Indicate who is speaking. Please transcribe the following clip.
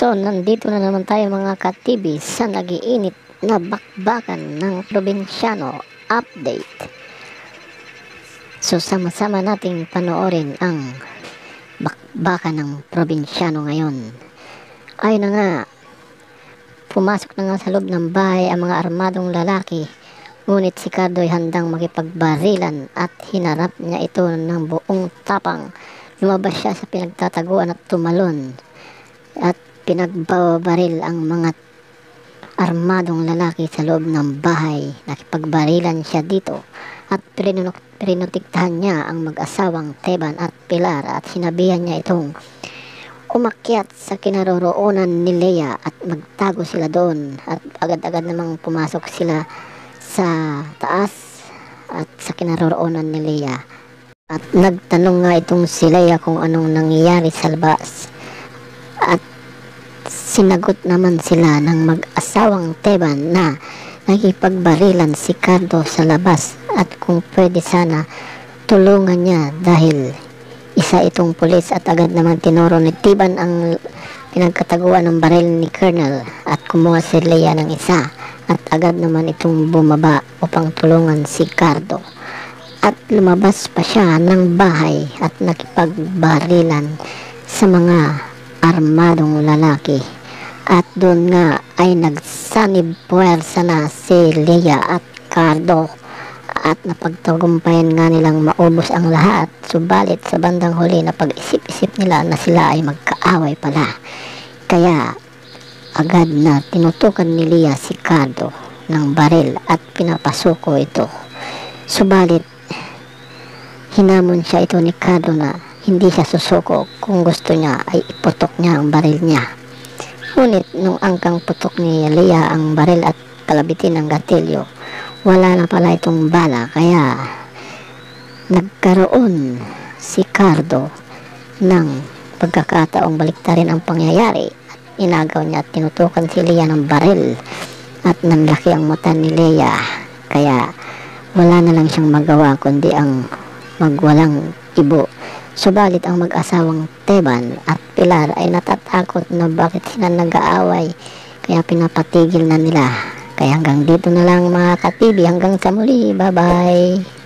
Speaker 1: So, nandito na naman tayo mga ka-TV sa nagiinit na bakbakan ng probinsyano update. So, sama-sama nating panoorin ang bakbakan ng probinsyano ngayon. Ayun na nga, pumasok na nga sa loob ng bahay ang mga armadong lalaki Ngunit si Cardo ay handang makipagbarilan at hinarap niya ito ng buong tapang. Lumabas siya sa pinagtataguan at tumalon at pinagbabaril ang mga armadong lalaki sa loob ng bahay. Nakipagbarilan siya dito at prinutiktahan niya ang mag-asawang Teban at Pilar at sinabihan niya itong umakyat sa kinaroroonan ni Leia at magtago sila doon. At agad-agad namang pumasok sila sa taas at sa kinaroroonan ni Leia. At nagtanong nga itong si Leia kung anong nangyayari sa labas. At Sinagot naman sila ng mag-asawang Teban na nakipagbarilan si Cardo sa labas at kung pwede sana tulungan niya dahil isa itong pulis at agad naman tinuro ni Tiban ang pinagkataguan ng baril ni Colonel at kumuha si Leia ng isa at agad naman itong bumaba upang tulungan si Cardo. At lumabas pa siya ng bahay at nakipagbarilan sa mga armadong lalaki at doon nga ay nagsanib puwersa na si Leia at Cardo. At napagtagumpayan nga nilang maubos ang lahat. Subalit sa bandang huli na pag-isip-isip nila na sila ay magkaaway pala. Kaya agad na tinutukan ni Leia si Cardo ng baril at pinapasuko ito. Subalit hinamon siya ito ni Cardo na hindi siya susuko. Kung gusto niya ay iputok niya ang baril niya Ngunit nung angkang putok ni Leah ang baril at kalabitin ng gatilyo, wala na pala itong bala kaya nagkaroon si Cardo ng pagkakataong baliktarin ang pangyayari. Inagaw niya at tinutukan si Leah ng baril at nanlaki ang mata ni Leah. Kaya wala na lang siyang magawa kundi ang magwalang ibo. Subalit ang mag-asawang Teban at Pilar ay natatakot na bakit sila nag-aaway kaya pinapatigil na nila. Kaya hanggang dito na lang mga katibi hanggang sa muli. Bye bye.